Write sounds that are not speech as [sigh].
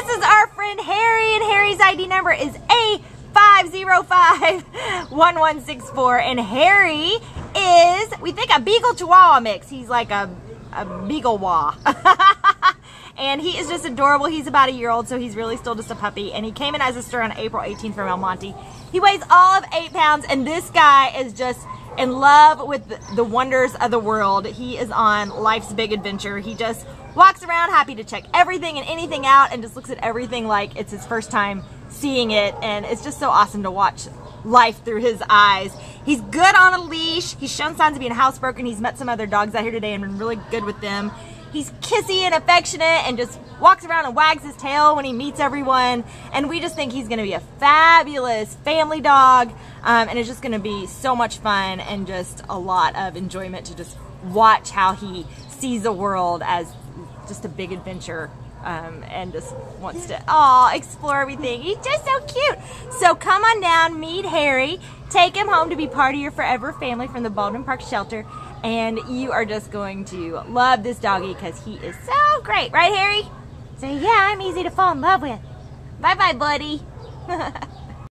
This is our friend Harry, and Harry's ID number is A5051164. And Harry is, we think, a Beagle Chihuahua mix. He's like a, a Beagle Wah. [laughs] and he is just adorable. He's about a year old, so he's really still just a puppy. And he came in as a stir on April 18th from El Monte. He weighs all of eight pounds, and this guy is just in love with the wonders of the world. He is on life's big adventure. He just walks around happy to check everything and anything out and just looks at everything like it's his first time seeing it. And it's just so awesome to watch life through his eyes. He's good on a leash. He's shown signs of being housebroken. He's met some other dogs out here today and been really good with them. He's kissy and affectionate and just walks around and wags his tail when he meets everyone. And we just think he's going to be a fabulous family dog. Um, and it's just going to be so much fun and just a lot of enjoyment to just watch how he sees the world as just a big adventure um, and just wants to oh explore everything. He's just so cute. So come on down, meet Harry, take him home to be part of your forever family from the Baldwin Park Shelter, and you are just going to love this doggy because he is so great, right, Harry? So yeah, I'm easy to fall in love with. Bye bye, buddy. [laughs]